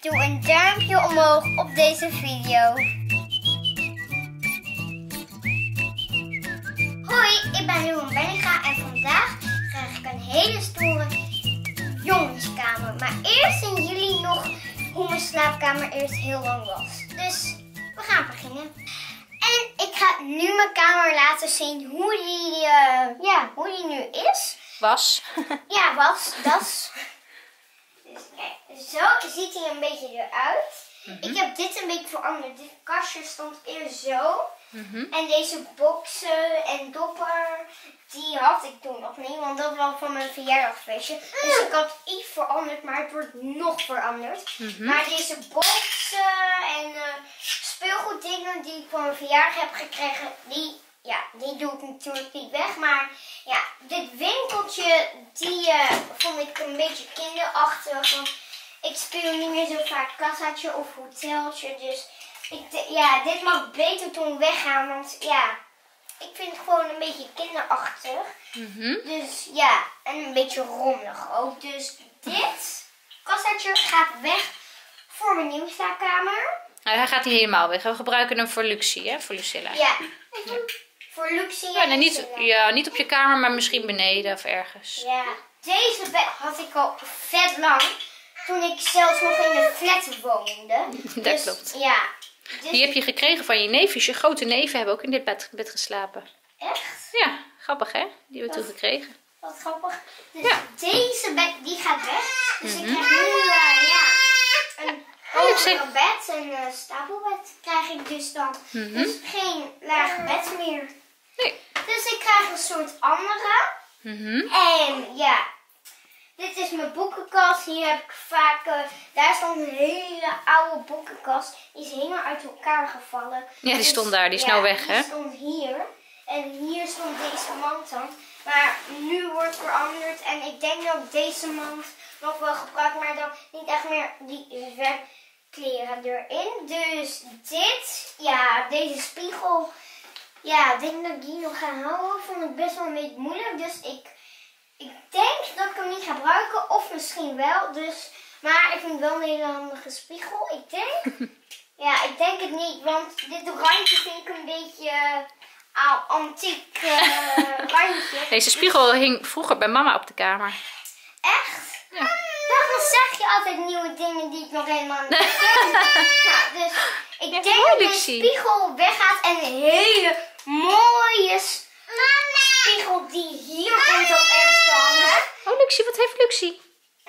doe een duimpje omhoog op deze video. Hoi, ik ben Luan Benninga en vandaag krijg ik een hele stoere jongenskamer. Maar eerst zien jullie nog hoe mijn slaapkamer eerst heel lang was. Dus we gaan beginnen. En ik ga nu mijn kamer laten zien hoe die, eh, ja, hoe die nu is. Was. Ja, was, das. Dus kijk, zo ziet hij een beetje eruit. Ik heb dit een beetje veranderd. Dit kastje stond eerst zo. En deze boxen en dopper, die had ik toen nog niet, want dat was van mijn verjaardagsfeestje. Dus ik had iets veranderd, maar het wordt nog veranderd. Maar deze boxen en eh, speelgoeddingen die ik voor mijn verjaardag heb gekregen, die, ja, die doe ik natuurlijk niet weg. Maar ja, dit winkeltje, die eh, vond ik een beetje kinderachtig. Want ik speel niet meer zo vaak kassaatje of hoteltje. Dus ik, de- ja, dit mag beter toen weggaan. Want ja, ik vind het gewoon een beetje kinderachtig. Mhm. Dus ja, en een beetje rommelig ook. Dus dit kassaatje gaat weg voor mijn nieuwe slaapkamer. Nou, hij gaat niet helemaal weg. We gebruiken hem voor Lucie, hè? Voor Lucilla. Ja, voor Lucie. Ja, niet, ja, niet op je kamer, maar misschien beneden of ergens. Ja, deze bed had ik al vet lang. Toen ik zelfs nog in de flat woonde. Dat Dus, klopt. Ja. Dus Die heb je gekregen van je neefjes. Je grote neven hebben ook in dit bed, bed geslapen. Echt? Ja, grappig hè? Die hebben we toen gekregen. Wat grappig. Dus Ja. Mhm. deze bed die gaat weg. Dus ik krijg nu eh, ja, een Oh, ik zeg- hoger bed, een eh, stapelbed krijg ik dus dan. Mhm. Dus geen laag bed meer. Nee. Dus ik krijg een soort andere. Mhm. En ja, dit is mijn boekenkast. Hier heb ik vaak, eh, daar stond een hele oude boekenkast. Die is helemaal uit elkaar gevallen. Ja, die stond daar. Die is nou weg, hè? Die stond hier. En hier stond deze mand dan. Maar nu wordt veranderd. En ik denk dat ik deze mand nog wel gebruik. Maar dan niet echt meer die zwemkleren erin. Dus dit, ja, deze spiegel. Ja, ik denk dat ik die nog ga houden. Vond ik best wel een beetje moeilijk. Dus ik, ik denk dat ik hem niet ga gebruiken. Of misschien wel. Dus, maar ik vind wel een hele handige spiegel. Ik denk. ja, ik denk het niet. Want dit randje vind ik een beetje uh, antiek eh, randje. Deze spiegel hing vroeger bij mama op de kamer. Echt? Ja. Waarom zeg je altijd nieuwe dingen die ik nog helemaal niet ken? nou, dus ik Ja, denk dat de spiegel weggaat en een hele mooie spiegel die hier komt op ergens te hangen. Oh, Lucie, wat heeft Lucie?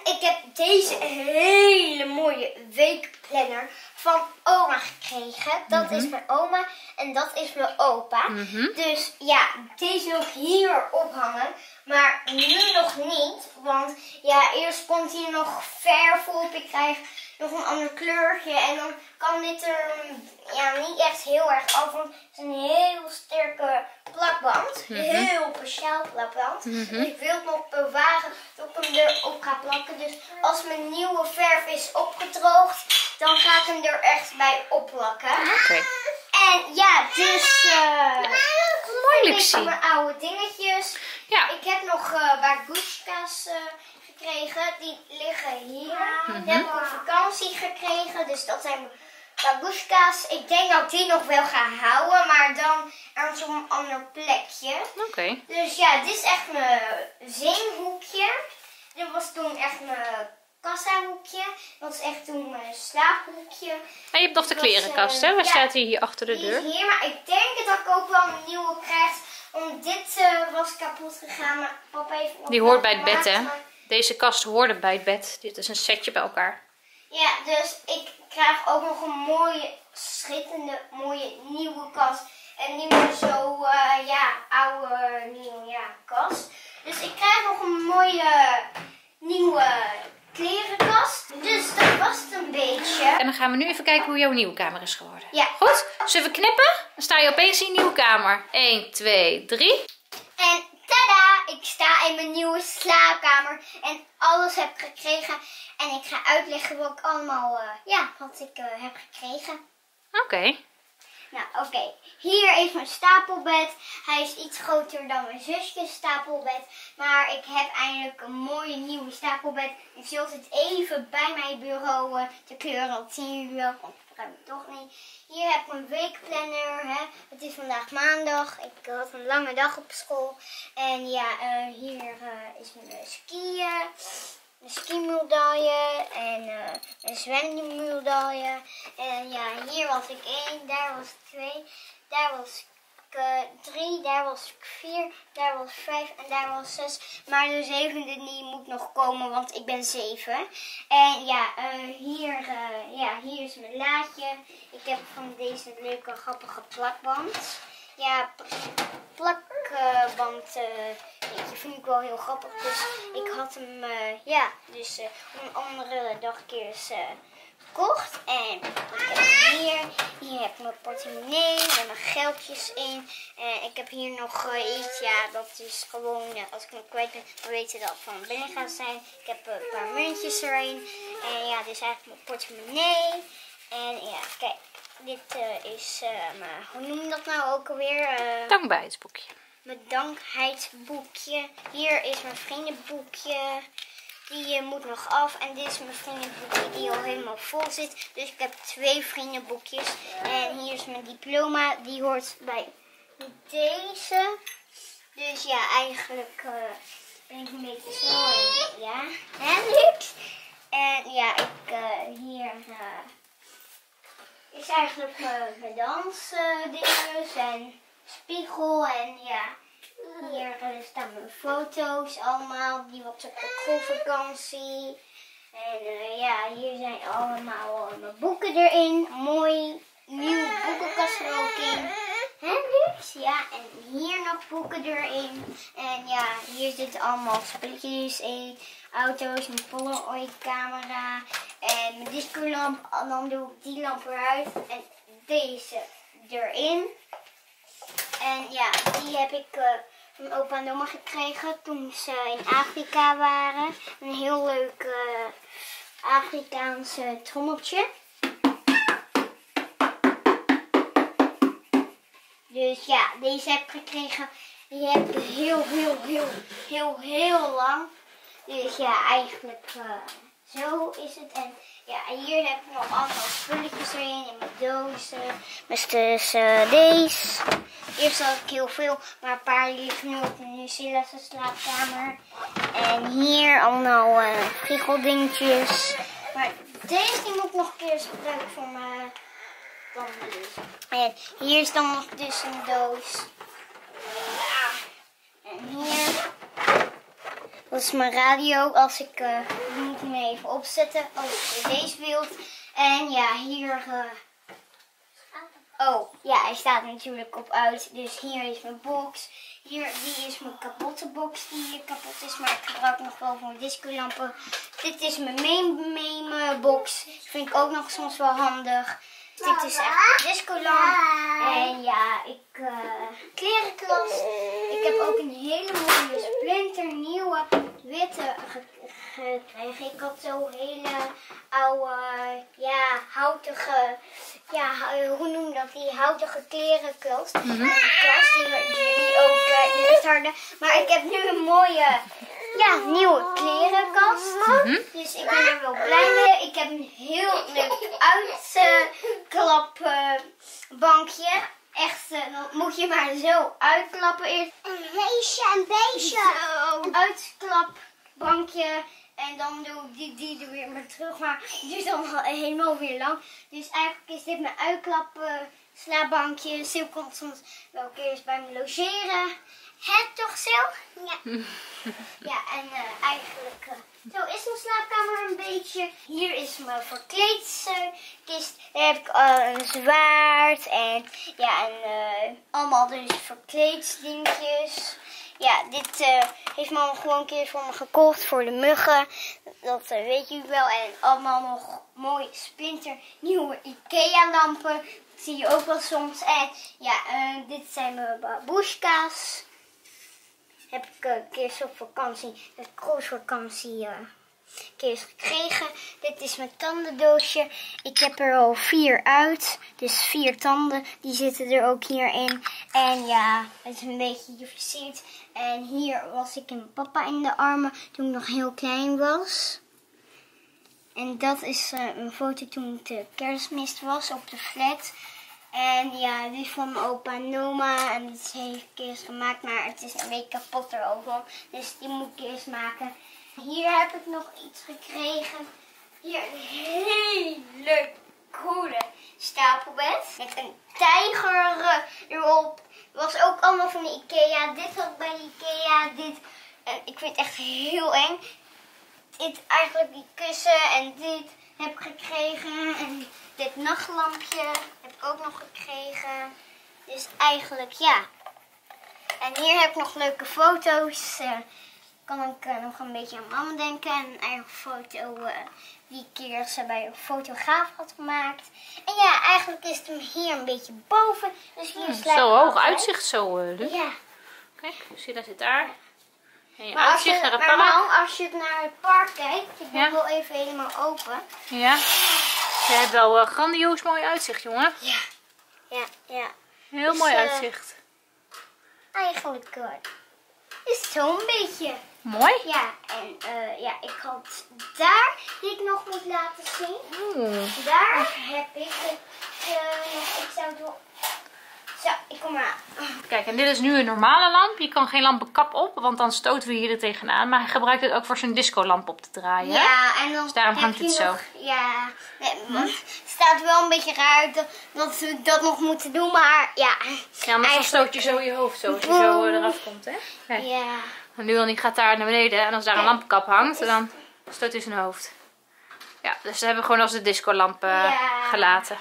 Ik heb deze hele mooie weekplanner van oma gekregen. Dat is mijn oma en dat is mijn opa. Dus ja, deze wil ik hier ophangen. Maar nu nog niet. Want ja, eerst komt hier nog verf op. Ik krijg nog een ander kleurtje. En dan kan dit er ja, niet echt heel erg af. Want het is een heel sterke plakband. Heel speciaal plakband. Dus ik wil het nog bewaren dat ik hem erop ga plakken. Dus als mijn nieuwe verf is opgedroogd, dan ga ik hem er echt bij opplakken. Oké. En ja, dus... Mooi, een beetje Lucie. mijn oude dingetjes. Ja. Ik heb nog bagushka's eh, gekregen. Die liggen hier. Die heb ik op vakantie gekregen. Dus dat zijn bagushka's. Ik denk dat ik die nog wel ga houden. Maar dan op een ander plekje. Oké. Dus ja, dit is echt mijn zinghoekje. Dit was toen echt mijn kassahoekje. Dat is echt toen mijn slaaphoekje. En je hebt nog de klerenkast, eh, hè? Waar ja. staat die hier achter de deur? hier, maar ik denk dat ik ook wel een nieuwe krijg. Want dit eh, was kapot gegaan. Maar papa heeft Die hoort bij het bed, hè? Deze kast hoorde bij het bed. Dit is een setje bij elkaar. Ja, dus ik krijg ook nog een mooie, schitterende, mooie nieuwe kast. En niet meer zo, eh, ja, oude, nieuwe, ja, kast. Dus ik krijg nog een mooie, nieuwe klerenkast. Dus dat was het een beetje. En dan gaan we nu even kijken hoe jouw nieuwe kamer is geworden. Ja. Goed? Zullen we knippen? Dan sta je opeens in je nieuwe kamer. 1, 2, 3. En! Ik sta in mijn nieuwe slaapkamer en alles heb gekregen. En ik ga uitleggen wat ik allemaal, eh, ja, wat ik eh, heb gekregen. Oké. Nou, oké. Hier is mijn stapelbed. Hij is iets groter dan mijn zusjes stapelbed. Maar ik heb eindelijk een mooie nieuwe stapelbed. Je zult het even bij mijn bureau te kleuren. Dat zien jullie wel, want ik het toch niet. Hier heb ik mijn weekplanner. Hè. Het is vandaag maandag. Ik had een lange dag op school. En ja, uh, hier uh, is mijn skiën een skimedaille en uh, een zwemmedaille. En ja, hier was ik één, daar was twee, daar was ik uh, drie, daar was ik vier, daar was vijf en daar was zes. Maar de zevende die moet nog komen, want ik ben zeven. En ja, uh, hier, ja, hier is mijn laadje. Ik heb van deze leuke grappige plakband. Ja, plakband uh, vind ik wel heel grappig. Dus ik had hem, uh, ja, dus uh, een andere dag gekocht. En ik heb hier. Hier heb ik mijn portemonnee met mijn geldjes in. En ik heb hier nog iets, ja, dat is gewoon, als ik hem kwijt ben, dan weten dat van binnen gaat zijn. Ik heb een paar muntjes erin. En ja, dit is eigenlijk mijn portemonnee. En ja, kijk, dit is, maar hoe noem je dat nou ook alweer? Uh, Dankbaarheidsboekje. Mijn dankbaarheidsboekje. Hier is mijn vriendenboekje. Die moet nog af. En dit is mijn vriendenboekje die al helemaal vol zit. Dus ik heb twee vriendenboekjes. En hier is mijn diploma. Die hoort bij deze. Dus ja, eigenlijk ben ik een beetje snel. Ja, hè Luc? En ja, ik hier is eigenlijk mijn dansdinges en spiegel en ja, hier staan mijn foto's allemaal, die was op de. En uh, ja, hier zijn allemaal uh, mijn boeken erin, mooi nieuw boekenkast er ook in. Hè? Ja, en hier nog boeken erin. En ja, hier zitten allemaal spulletjes in. Auto's, mijn Polaroid camera en mijn discolamp. En dan doe ik die lamp eruit en deze erin. En ja, die heb ik uh, van opa en oma gekregen toen ze in Afrika waren. Een heel leuk uh, Afrikaanse trommeltje. Dus ja, deze heb ik gekregen. Die heb ik heel, heel, heel, heel, heel lang. Dus ja, eigenlijk zo is het. En ja, hier heb ik nog allemaal spulletjes erin. In mijn dozen. Dus uh, deze. Eerst had ik heel veel, maar een paar liggen nu op Nucilla's slaapkamer. En hier allemaal uh, friegeldingetjes. Maar deze moet ik nog een keer gebruiken voor mijn en hier is dan nog dus een doos. En hier. Dat is mijn radio. Als ik, moet even opzetten je deze wilt. En ja, hier. Uh, oh, ja, hij staat natuurlijk op uit. Dus hier is mijn box. Hier, die is mijn kapotte box die kapot is. Maar ik gebruik nog wel voor discolampen. Dit is mijn main, main box. Vind ik ook nog soms wel handig. Dit is echt een discolamp. En ja, ik uh, klerenkast. Ik heb ook een hele mooie splinternieuwe witte gekregen. Ik had zo'n hele oude, ja, houtige, ja, hoe noem je dat? Die houtige klerenkast. Mm -hmm. Die kast die, die ook uh, licht hadden. Maar ik heb nu een mooie ja, nieuwe klerenkast. Mm -hmm. Dus ik ben er wel blij mee. Ik heb een heel leuk uitklapbankje. Uh, Echt, uh, dan moet je maar zo uitklappen eerst. Een beestje, een beestje. Zo, uitklapbankje. En dan doe ik die, die er weer maar terug. Maar het duurt dan helemaal weer lang. Dus eigenlijk is dit mijn uitklap slaapbankje. Sil komt soms wel een keer eens bij me logeren. Het toch, Sil? Ja. ja, en uh, eigenlijk... Uh, zo is mijn slaapkamer een beetje. Hier is mijn verkleedkist. Daar heb ik uh, een zwaard en ja, en allemaal dus verkleedsdingetjes. Ja, dit heeft mama gewoon een keer voor me gekocht voor de muggen. Dat weet u wel. En allemaal nog mooie splinter nieuwe Ikea lampen. Dat zie je ook wel soms. En ja, dit zijn mijn babushka's heb ik een keer op vakantie, een cruisevakantie, uh, keer gekregen. Dit is mijn tandendoosje. Ik heb er al vier uit. Dus vier tanden. Die zitten er ook hierin. En ja, het is een beetje versierd. En hier was ik en mijn papa in de armen toen ik nog heel klein was. En dat is eh, een foto toen het de kerstmist was op de flat. En ja, die van mijn opa en oma. En dat heeft ik eerst gemaakt, maar het is een beetje kapot erover. Dus die moet ik eerst maken. Hier heb ik nog iets gekregen. Hier een hele coole stapelbed. Met een tijger eh, erop. Was ook allemaal van de Ikea. Dit had bij de Ikea. Dit. En ik vind het echt heel eng. Dit eigenlijk die kussen en dit heb ik gekregen. En dit nachtlampje heb ik ook nog gekregen. Dus eigenlijk ja. En hier heb ik nog leuke foto's. Kan ik eh, nog een beetje aan mama denken. En een eigen foto eh, die keer ze bij een fotograaf had gemaakt. En ja, eigenlijk is het hem hier een beetje boven. Dus hier sluit Zo hoog uitzicht zo, Luc. Ja. Kijk, zie dat zit daar. En je Maar als je, uitzicht naar het maar park. mam, als je naar het park kijkt, ik ben Ja. wel even helemaal open. Ja. Je hebt wel grandioos mooi uitzicht, jongen. Ja. Ja, ja. Heel Dus, mooi uitzicht. Eigenlijk eh, is het zo'n beetje. Mooi. Ja, en eh, ja, ik had daar die ik nog moet laten zien. Oeh. Daar heb ik het eh. Ik zou wel. Zo, ik kom eraan. Kijk, en dit is nu een normale lamp. Je kan geen lampenkap op, want dan stoten we hier er tegenaan. Maar hij gebruikt het ook voor zijn discolamp op te draaien. Ja, en dan. Dus daarom hangt het zo. nog- Ja, nee, want het staat wel een beetje raar dat, we dat nog moeten doen, maar ja. Ja, anders dan stoot je zo je hoofd zo als je zo eh, eraf komt, hè? Kijk. Ja. En nu dan die gaat daar naar beneden en als daar een lampenkap hangt, dan stoot hij zijn hoofd. Ja, dus we hebben gewoon als de discolamp eh, Ja. gelaten.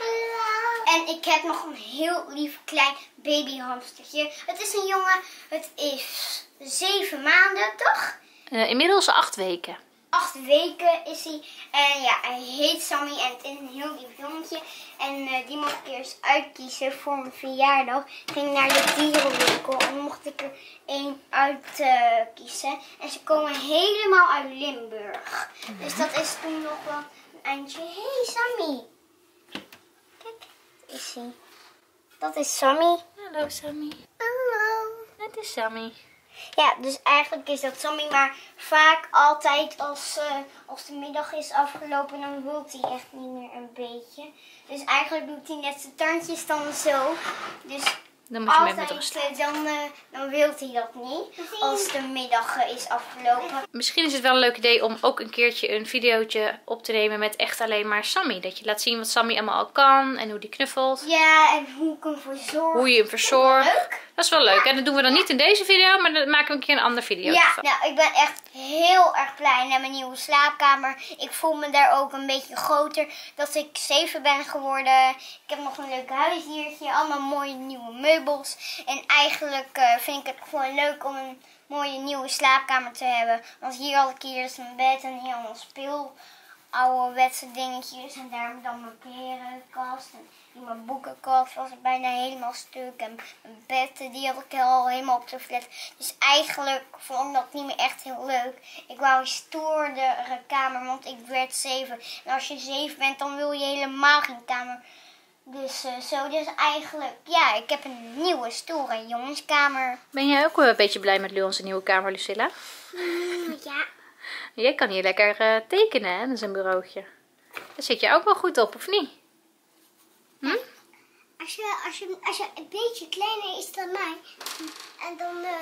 En ik heb nog een heel lief klein babyhamstertje. Het is een jongen, het is zeven maanden, toch? Eh, inmiddels acht weken. Acht weken is hij. En ja, hij heet Sammy en het is een heel lief jongetje. En eh, die mocht ik eerst uitkiezen voor mijn verjaardag. Ik ging naar de dierenwinkel en mocht ik er één uitkiezen. kiezen. en ze komen helemaal uit Limburg. Dus dat is toen nog wel een eindje. hey, Sammy. Kijk, is hij. Dat is Sammy. Hallo Sammy. Hallo. Het is Sammy. Ja, dus eigenlijk is dat Sammy, maar vaak altijd als, eh, als de middag is afgelopen, dan wilt hij echt niet meer een beetje. Dus eigenlijk doet hij net zijn tandjes dan zo. Dus Dan moet je met rust. eh, dan, eh, dan wil hij dat niet, als de middag is afgelopen. Misschien is het wel een leuk idee om ook een keertje een videootje op te nemen met echt alleen maar Sammy. Dat je laat zien wat Sammy allemaal al kan en hoe die knuffelt. Ja, en hoe ik hem verzorg. Hoe je hem verzorgt. Leuk. Dat is wel leuk. En dat doen we dan niet in deze video, maar dan maken we een keer een andere video Ja, van. nou, ik ben echt heel erg blij naar mijn nieuwe slaapkamer. Ik voel me daar ook een beetje groter. Dat ik zeven ben geworden. Ik heb nog een leuk huisdiertje. Allemaal mooie nieuwe meubels. En eigenlijk eh, vind ik het gewoon leuk om een mooie nieuwe slaapkamer te hebben. Want hier had ik hier dus mijn bed en hier allemaal speel ouderwetse dingetjes. En daar dan mijn En in mijn boekenkast was het bijna helemaal stuk. En mijn bed die had ik al helemaal op de flat. Dus eigenlijk vond ik dat niet meer echt heel leuk. Ik wou een stoerdere kamer, want ik werd zeven. En als je zeven bent, dan wil je helemaal geen kamer. Dus eh, zo, dus eigenlijk, ja, ik heb een nieuwe stoere jongenskamer. Ben jij ook een beetje blij met onze nieuwe kamer, Lucilla? Ja. Jij kan hier lekker eh, tekenen, hè? Dat is een bureautje. Daar zit je ook wel goed op, of niet? Als je, als, je, als je een beetje kleiner is dan mij en dan eh,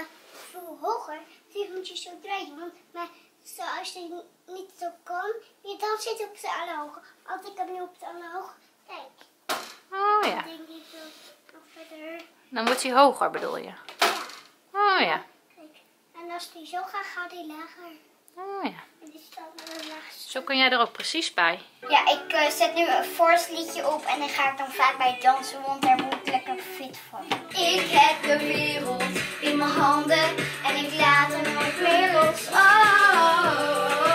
veel hoger, dan moet je zo draaien. Want maar zo, als je niet zo kan, ja, dan zit je op de allerhoge. Want ik heb nu op de allerhoge. Kijk, Oh ja. dan denk ik zo nog verder. Dan wordt hij hoger, bedoel je? Ja, Oh ja. kijk. En als die zo gaat, gaat die lager. Oh ja. Zo kun jij er ook precies bij. Ja, ik eh, zet nu een Force liedje op en dan ga ik dan vaak bij dansen, want daar word ik lekker fit van. Ik heb de wereld in mijn handen en ik laat hem nooit meer los. Oh,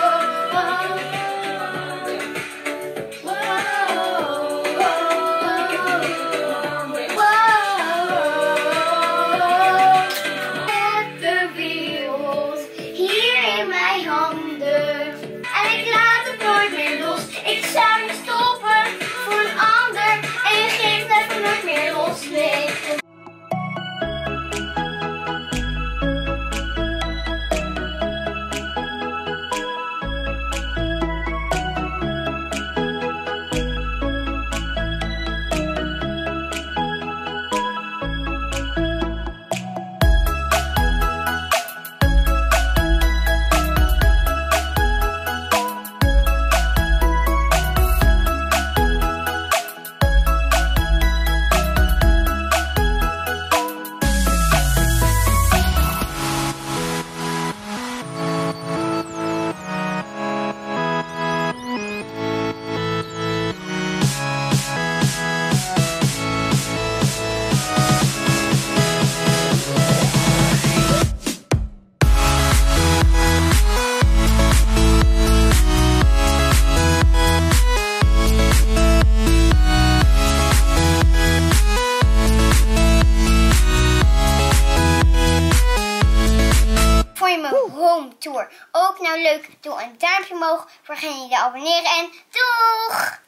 Ook nou leuk, doe een duimpje omhoog. Vergeet niet te abonneren en doeg!